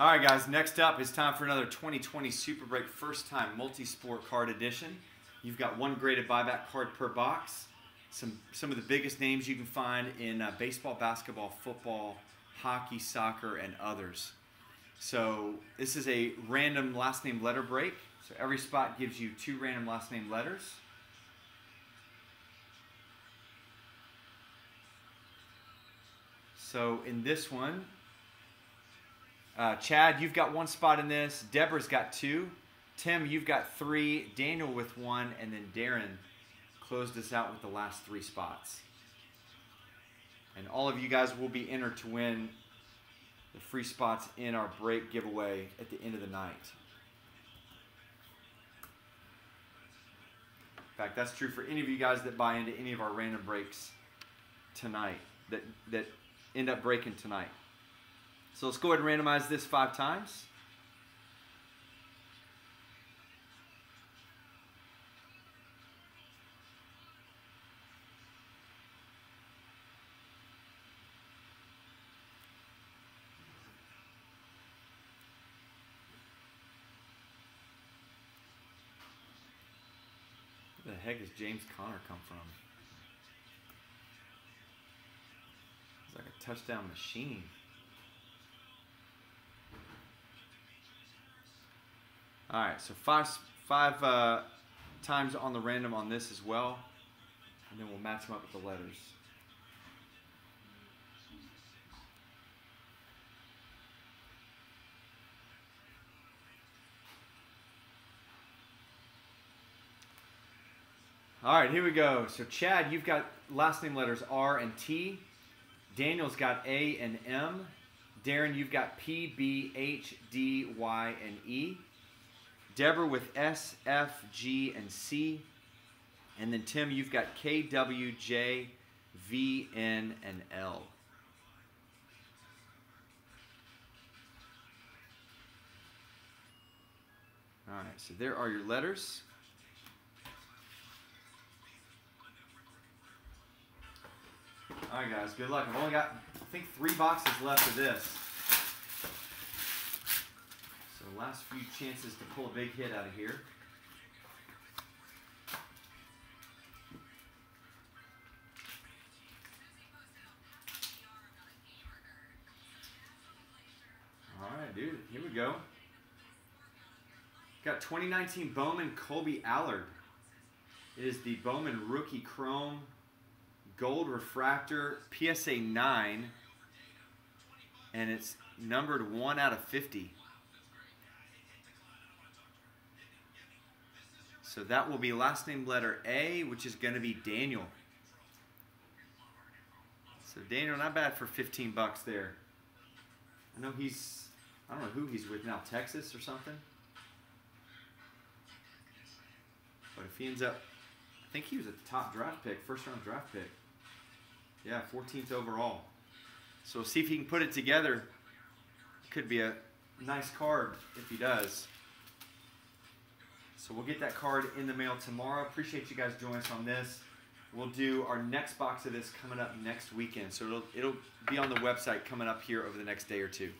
All right, guys, next up, it's time for another 2020 Super Break First Time Multi-Sport Card Edition. You've got one graded buyback card per box. Some, some of the biggest names you can find in uh, baseball, basketball, football, hockey, soccer, and others. So this is a random last name letter break. So every spot gives you two random last name letters. So in this one, uh, Chad, you've got one spot in this. Deborah's got two. Tim, you've got three. Daniel with one. And then Darren closed us out with the last three spots. And all of you guys will be entered to win the free spots in our break giveaway at the end of the night. In fact, that's true for any of you guys that buy into any of our random breaks tonight, that, that end up breaking tonight. So let's go ahead and randomize this five times. Where the heck does James Conner come from? He's like a touchdown machine. All right, so five five uh, times on the random on this as well, and then we'll match them up with the letters. All right, here we go. So Chad, you've got last name letters R and T. Daniel's got A and M. Darren, you've got P, B, H, D, Y, and E. Deborah with S, F, G, and C. And then Tim, you've got K, W, J, V, N, and L. All right, so there are your letters. All right, guys, good luck. I've only got, I think, three boxes left of this. Last few chances to pull a big hit out of here. All right, dude, here we go. Got 2019 Bowman Kolby Allard. It is the Bowman Rookie Chrome Gold Refractor PSA 9, and it's numbered 1 out of 50. So that will be last name letter A, which is going to be Daniel. So Daniel, not bad for 15 bucks there. I know he's, I don't know who he's with now, Texas or something. But if he ends up, I think he was a top draft pick, first round draft pick. Yeah, 14th overall. So see if he can put it together. Could be a nice card if he does. So we'll get that card in the mail tomorrow. Appreciate you guys joining us on this. We'll do our next box of this coming up next weekend. So it'll, it'll be on the website coming up here over the next day or two.